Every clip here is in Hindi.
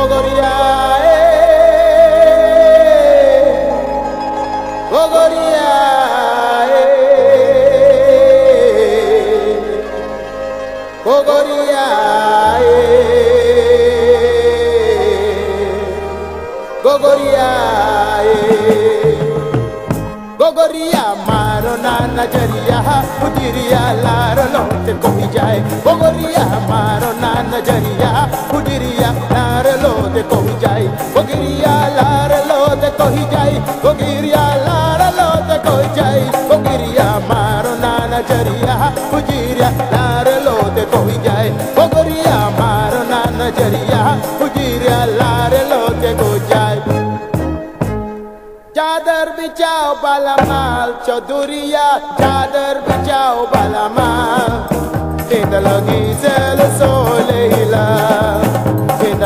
ওগরিয়ায় ওগরিয়ায় ওগরিয়ায় গোগরিয়ায় গোগরিয়া মারো না নজরিয়া উদিরিয়া লার লতে কমি যায়। গোগরিয়া, মারো না নজরিয়া উদিরিয়া लोद कही जाए बगिरिया लार लोद कही जाए बगिरिया लार लोद कही जाए बगिरिया मारो नाना ज़रिया उजिरिया लार लोद कही जाए बगिरिया मारो नाना ज़रिया उजिरिया लार लोद को जाए चादर बिछाओ बाला माल, चौधुरिया चादर बिछाओ बाला माल नींद लगी सेल सोले हिला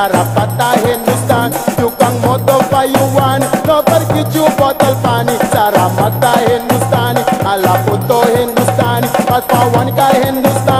negara patah Hindustan Tukang motor payuan Nobar kiju botol pani Cara mata Hindustani Ala puto Hindustani Pas pawan ka Hindustani